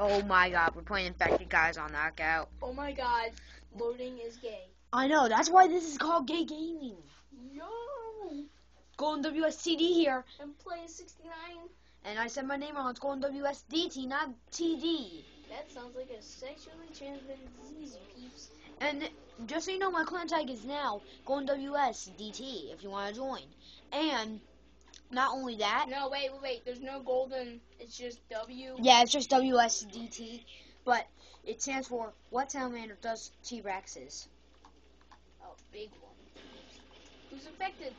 Oh my god, we're playing infected guys on knockout. Oh my god, loading is gay. I know, that's why this is called gay gaming. Yo! Golden WSTD here. And play 69. And I said my name wrong, it's Golden WSDT, not TD. That sounds like a sexually transmitted disease, you peeps. And just so you know, my clan tag is now Golden WSDT if you want to join. And not only that, No, wait, wait, wait. There's no golden. It's just W. yeah, it's just WSDT, but it stands for What Salamander Does T-Rexes. Oh, big one. Who's infected?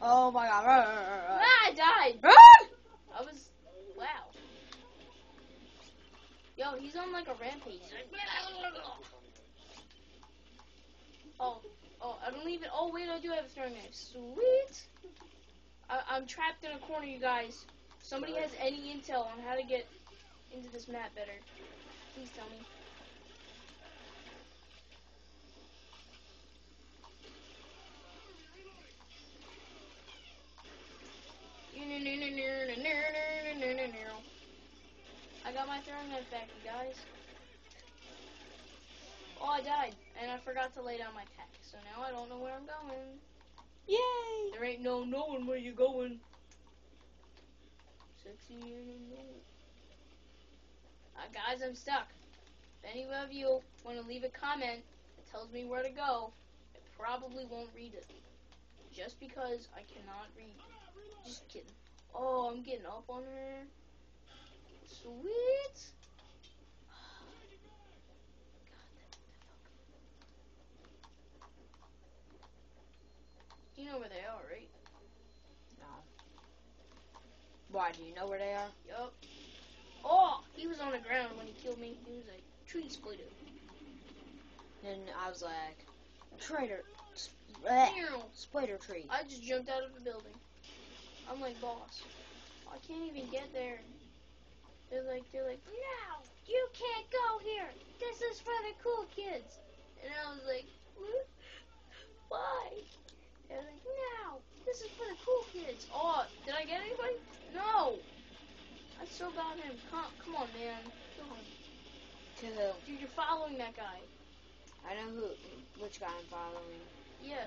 Oh my god. Ah, I died. Ah! I was. Wow. Yo, he's on like a rampage. Oh, oh, I don't even. Oh, wait, I do have a throwing knife. Sweet. I, I'm trapped in a corner, you guys. Somebody has any intel on how to get into this map better. Please tell me. I got my throwing knife back, you guys. Oh, I died, and I forgot to lay down my tack, so now I don't know where I'm going. Yay! There ain't no knowing where you're going. Sexy. Uh, guys, I'm stuck. If any of you want to leave a comment that tells me where to go, I probably won't read it. Just because I cannot read. Just kidding. Oh, I'm getting up on her. Sweet. You know where they are, right? No. Why, do you know where they are? Yup. Oh, he was on the ground when he killed me. He was a tree splitter. And I was like, traitor, sp- bleh, Meow. spider tree. I just jumped out of the building. I'm like, boss. I can't even get there. They're like, they're like, no, you can't go here. This is for the cool kids. And I was like, "What? why? They're like, no, this is for the cool kids. Oh, did I get anybody? No. Still got him. Come, come on, man. Come on. To who? Dude, you're following that guy. I know who, which guy I'm following. Yeah.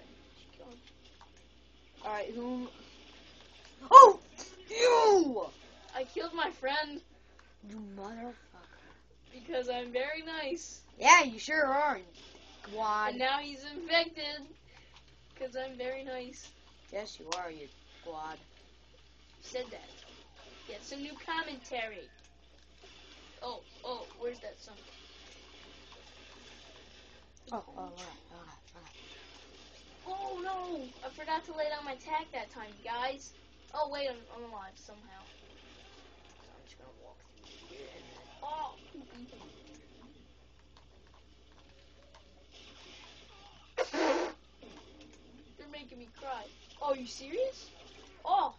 Alright, who? Oh! You! I killed my friend You motherfucker. because I'm very nice. Yeah, you sure are. Quad. And now he's infected because I'm very nice. Yes, you are, you quad. Said that. Get some new commentary. Oh, oh, where's that song? Oh, oh, alright, alright, alright. Oh no! I forgot to lay down my tack that time, you guys. Oh wait, I'm, I'm alive somehow. So I'm just gonna walk through here and then. Oh! They're making me cry. Oh, you serious? Oh!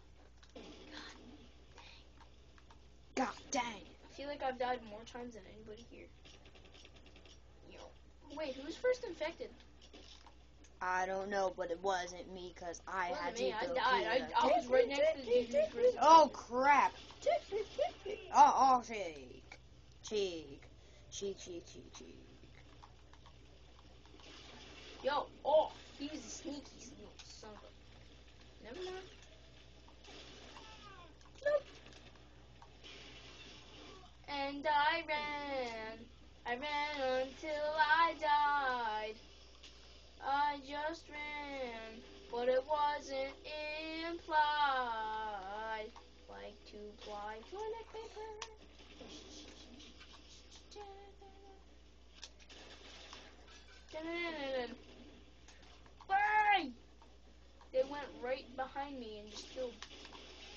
God dang. I feel like I've died more times than anybody here. Yo. Wait, who was first infected? I don't know, but it wasn't me because I Wasn't had me, to I go died. I, I was right next to the dude Oh crap! Oh, oh, cheek, cheek, cheek, cheek, cheek, cheek. Yo, oh, he was a sneaky little son of a. Never mind. And I ran, I ran until I died. I just ran, but it wasn't implied. Like to fly toilet paper. Bang! They went right behind me and just killed.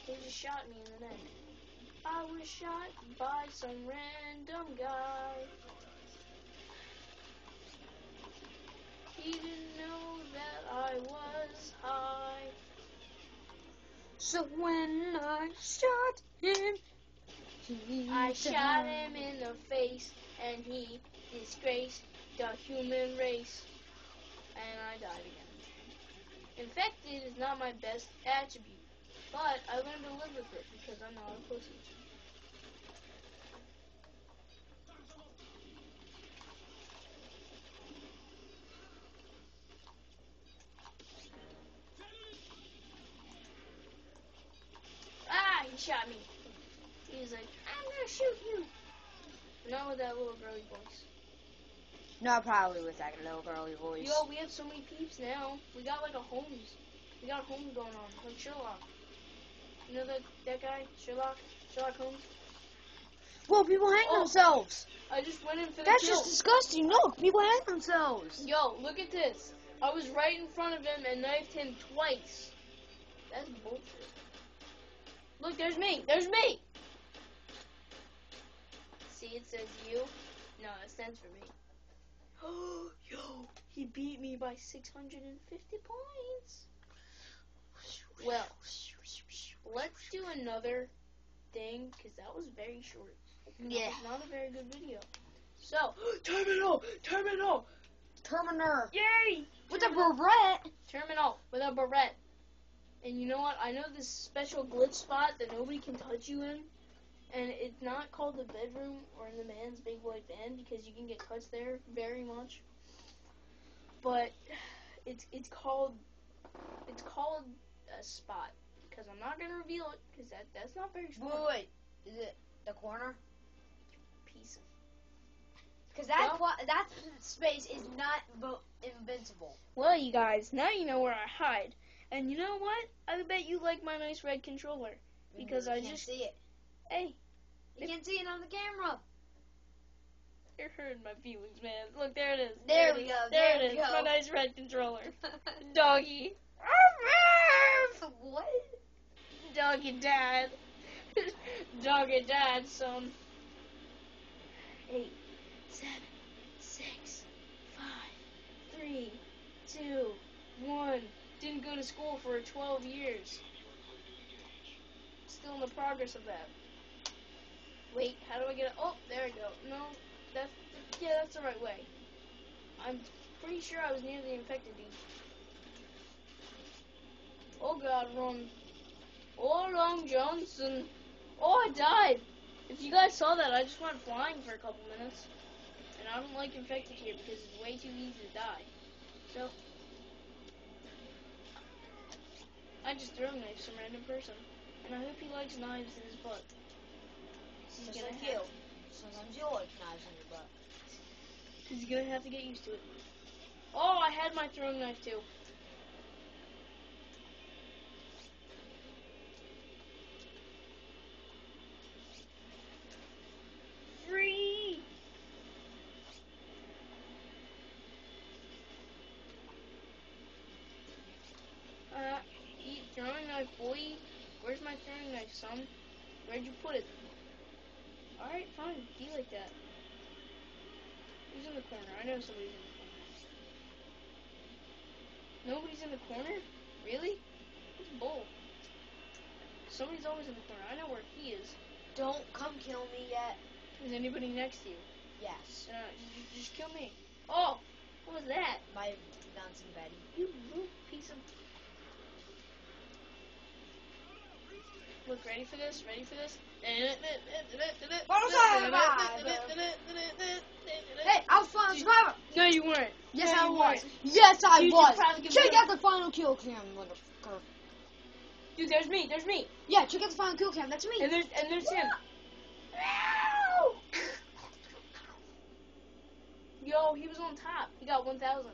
They just shot me in the neck. I was shot by some random guy. He didn't know that I was high. So when I shot him, he I shot him in the face and he disgraced the human race. And I died again. Infected is not my best attribute, but I learned to live with it because I'm not a pussy. Ah, he shot me. He's like, I'm gonna shoot you. Not with that little girly voice. No, probably with that little girly voice. Yo, we have so many peeps now. We got like a homes. We got a home going on, like Sherlock. You know that that guy, Sherlock, Sherlock Holmes. Whoa, people hang Oh. themselves. I just went in for the That's kill. just disgusting. Look, people hang themselves. Yo, look at this. I was right in front of him and knifed him twice. That's bullshit. Look, there's me. There's me. See, it says you. No, it stands for me. Oh, yo, he beat me by 650 points. Well, let's do another thing because that was very short. That Yeah. was not a very good video. So, terminal, terminal, Terminator. yay! With a beret. Terminal with a barrette. And you know what? I know this special glitch spot that nobody can touch you in. And it's not called the bedroom or in the man's big white van because you can get touched there very much. But it's it's called it's called a spot because I'm not gonna reveal it because that that's not very smart. wait, wait. Is it the corner? Piece of Because that Well- that space is not invincible. Well, you guys, now you know where I hide. And you know what? I bet you like my nice red controller. Because mm-hmm. You I can't just- see it. Hey, You can see it on the camera. You're hurting my feelings, man. Look, there it is. There it we go, There, there it is. go. My nice red controller. Doggy. what? Doggy dad. Doggy dad, son. Eight, seven, six, five, three, two, one. Didn't go to school for 12 years. Still in the progress of that. Wait, how do I get it? Oh, there I go. No, that's yeah, that's the right way. I'm pretty sure I was near the infected dude. Oh God, run! Oh, Long Johnson! Oh, I died. If you guys saw that, I just went flying for a couple minutes, and I don't like infected here because it's way too easy to die. So I just threw a knife at some random person, and I hope he likes knives in his butt. He's Just gonna like have- Sometimes you like knives in your butt. He's gonna have to get used to it. Oh, I had my throwing knife too. Free. Uh, eat throwing knife, boy. Where's my throwing knife, son? Where'd you put it? Alright, fine. Be like that. Who's in the corner? I know somebody's in the corner. Nobody's in the corner? Really? Who's Bull? Somebody's always in the corner. I know where he is. Don't come kill me yet. Is anybody next to you? Yes. Uh, just, just kill me. Oh, what was that? My bouncing Betty. You little piece of. Look, ready for this? Ready for this? Hey, I was final survivor. No, you weren't. Yes, No, I was. weren't. Yes, I You was. Check out the final kill cam, motherfucker. Dude, there's me. There's me. Yeah, check out the final kill cam. That's me. And there's and there's him. Yo, he was on top. He got 1,000.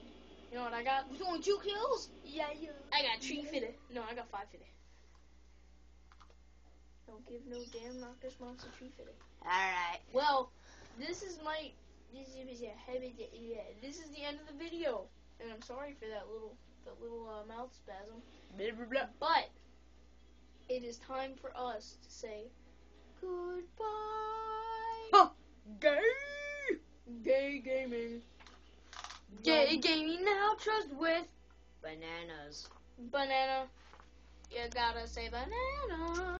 You know what I got? With only two kills? Yeah, yeah. I got 350. No, I got 550. Don't give no damn knock this monster 350. Alright. Well, this is my this is yeah, this is the end of the video, and I'm sorry for that little that little uh, mouth spasm. But it is time for us to say goodbye. Huh. Gay. Gay gaming. Gay gaming now trust with bananas. Banana. You gotta say banana.